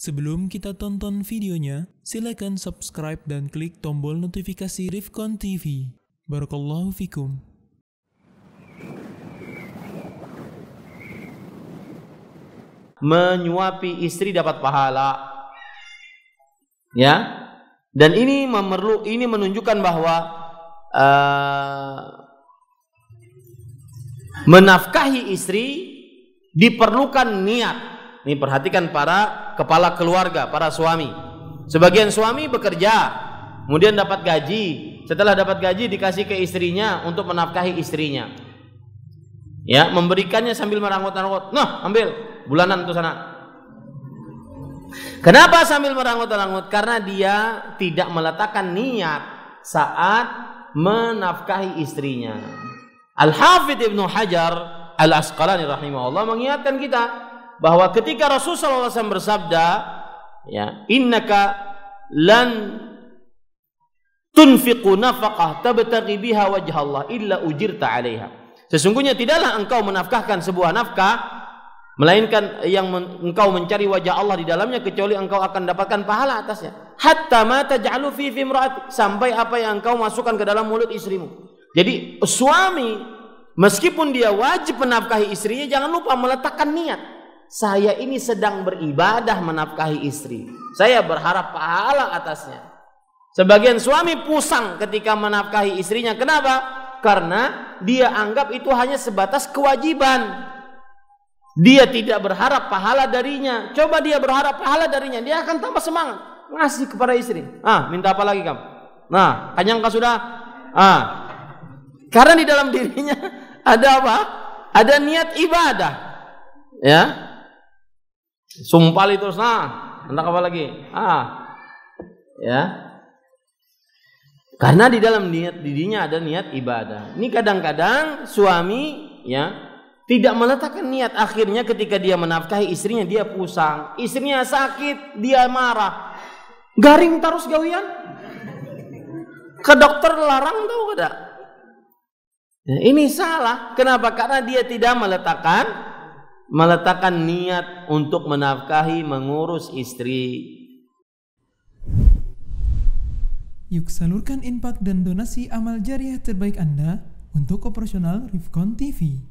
Sebelum kita tonton videonya, silakan subscribe dan klik tombol notifikasi Rifkon TV. Barakallahu fikum. menyuapi istri dapat pahala. Ya. Dan ini memerlu ini menunjukkan bahwa uh, menafkahi istri diperlukan niat. Ini perhatikan para kepala keluarga, para suami. Sebagian suami bekerja, kemudian dapat gaji. Setelah dapat gaji dikasih ke istrinya untuk menafkahi istrinya. Ya, memberikannya sambil merangut-rangut. Nah, ambil bulanan tuh sana. Kenapa sambil merangut-rangut? Karena dia tidak meletakkan niat saat menafkahi istrinya. Al-Hafidh Ibnu Hajar Al-Asqalani rahimahullah mengingatkan kita bahwa ketika Rasulullah SAW bersabda, ya, innaka lan tunfiqu nafaqah tabtaghi biha wajh Allah illa ujirta 'alaiha. Sesungguhnya tidaklah engkau menafkahkan sebuah nafkah melainkan yang men, engkau mencari wajah Allah di dalamnya kecuali engkau akan dapatkan pahala atasnya. Hatta ma taj'alu fi fimraati sampai apa yang engkau masukkan ke dalam mulut istrimu. Jadi suami meskipun dia wajib menafkahi istrinya jangan lupa meletakkan niat saya ini sedang beribadah menafkahi istri saya berharap pahala atasnya sebagian suami pusang ketika menafkahi istrinya kenapa karena dia anggap itu hanya sebatas kewajiban dia tidak berharap pahala darinya. Coba dia berharap pahala darinya, dia akan tambah semangat ngasih kepada istri. Ah, minta apa lagi kamu? Nah, kanyang kau sudah? Ah. Karena di dalam dirinya ada apa? Ada niat ibadah. Ya. Sumpah terus nah, hendak apa lagi? Ah. Ya. Karena di dalam niat dirinya ada niat ibadah. Ini kadang-kadang suami ya tidak meletakkan niat akhirnya ketika dia menafkahi istrinya dia pusang istrinya sakit dia marah garing terus gawian ke dokter larang tahu kada nah, ini salah kenapa karena dia tidak meletakkan meletakkan niat untuk menafkahi mengurus istri Yuk salurkan infak dan donasi amal jariah terbaik Anda untuk operasional Rifkon TV.